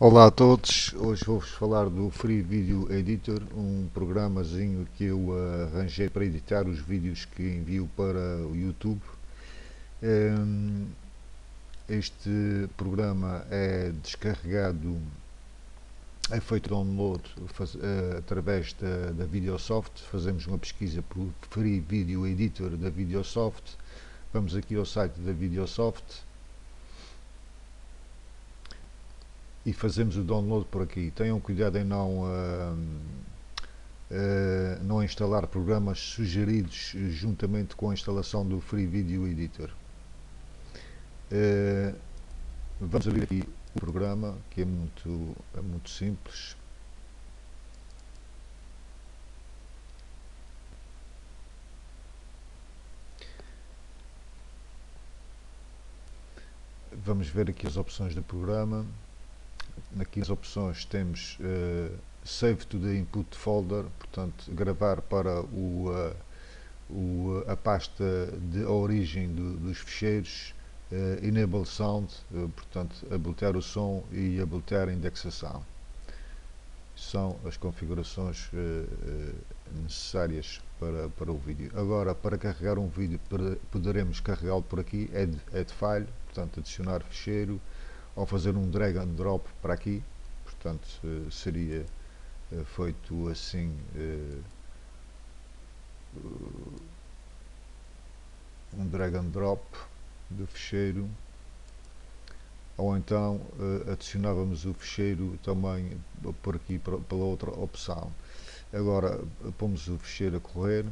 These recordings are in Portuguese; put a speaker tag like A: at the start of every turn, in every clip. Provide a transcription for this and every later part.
A: Olá a todos, hoje vou-vos falar do Free Video Editor, um programazinho que eu arranjei para editar os vídeos que envio para o YouTube. Um, este programa é descarregado, é feito download uh, através da, da Videosoft, fazemos uma pesquisa por Free Video Editor da Videosoft, vamos aqui ao site da Videosoft, e fazemos o download por aqui. Tenham cuidado em não, uh, uh, não instalar programas sugeridos juntamente com a instalação do Free Video Editor. Uh, vamos abrir aqui o programa, que é muito, é muito simples. Vamos ver aqui as opções do programa aqui as opções temos uh, Save to the Input Folder, portanto gravar para o, uh, o, a pasta de origem do, dos ficheiros, uh, Enable Sound, portanto habilitar o som e habilitar a indexação. São as configurações necessárias para, para o vídeo. Agora, para carregar um vídeo, poderemos carregá-lo por aqui, add, add File, portanto adicionar ficheiro, ao fazer um drag and drop para aqui, portanto eh, seria eh, feito assim eh, um drag and drop do ficheiro ou então adicionávamos o ficheiro também por aqui pela outra opção. Agora pomos o ficheiro a correr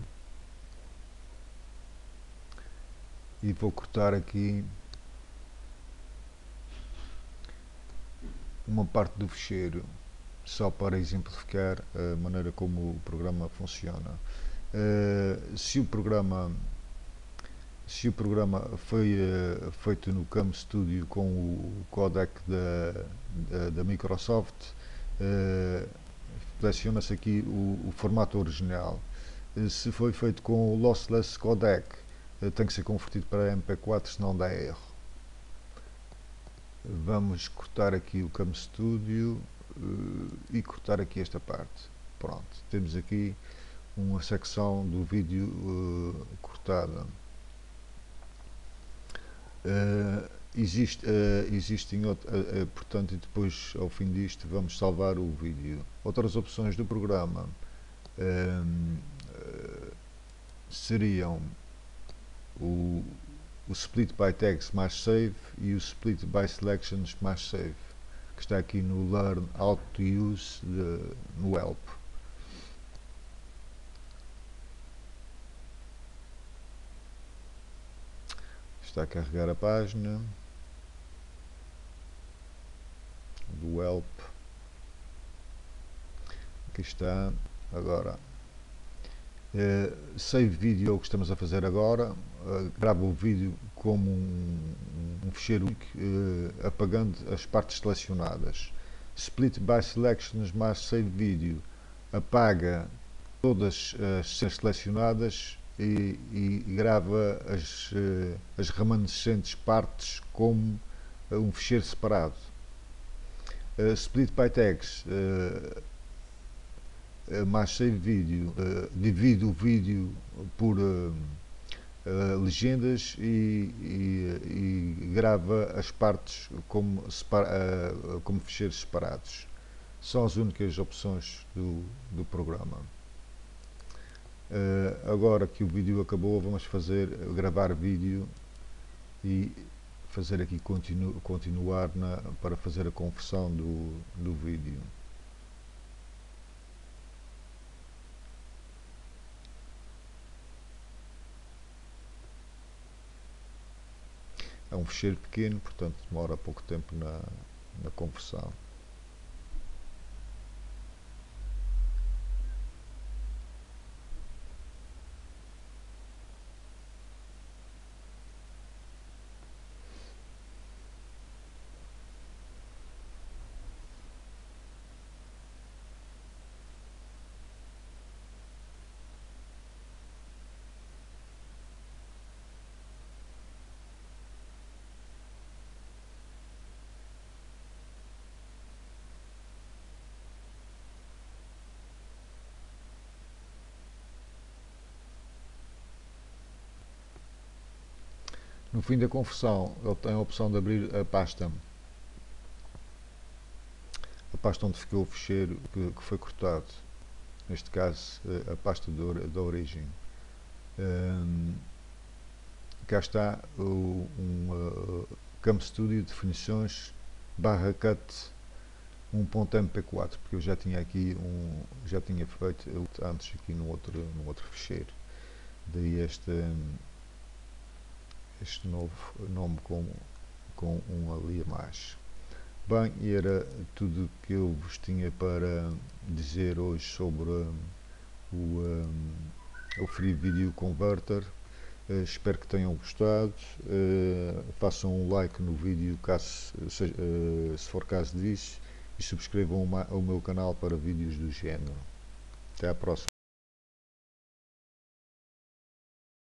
A: e vou cortar aqui uma parte do ficheiro só para exemplificar a maneira como o programa funciona. Uh, se o programa se o programa foi uh, feito no Cam Studio com o codec da, da, da Microsoft, uh, seleciona-se aqui o, o, formato original. se foi feito com o Lossless Codec, tem que ser convertido para MP4, senão dá erro vamos cortar aqui o Cam Studio uh, e cortar aqui esta parte. Pronto, temos aqui uma secção do vídeo uh, cortada. Uh, existe, existem portanto e depois ao fim disto vamos salvar o vídeo. Outras opções do programa seriam o o split by tags mais save e o split by selections mais save que está aqui no learn how to use de, no help. Está a carregar a página do help. Aqui está agora uh, save vídeo que estamos a fazer agora. Uh, grava o vídeo como um, um ficheiro uh, apagando as partes selecionadas. Split by selections mais save vídeo. Apaga todas as cenas selecionadas e, e grava as, uh, as remanescentes partes como um ficheiro separado. Split by tags mais save vídeo divide o vídeo por uh, legendas e, e, e, grava as partes como, separa, como ficheiros separados. São as únicas opções do, do programa. Uh, agora que o vídeo acabou, vamos fazer gravar vídeo e fazer aqui continu, continuar na, para fazer a conversão do, do vídeo. É um fecheiro pequeno, portanto demora pouco tempo na, na conversão. No fim da conversão, ele tem a opção de abrir a pasta. A pasta onde ficou o ficheiro que, que foi cortado. Neste caso eh, a pasta da origem. Um, cá está o, um uh, Camp Studio definições barra cut 1.mp4 porque eu já tinha aqui um já tinha feito antes aqui no outro no outro ficheiro daí este este novo nome com com um ali a mais bem era tudo que eu vos tinha para dizer hoje sobre um, o, um, o Free Video Converter uh, espero que tenham gostado uh, façam um like no vídeo caso, se, uh, se for caso disso e subscrevam o meu canal para vídeos do género. Até à próxima.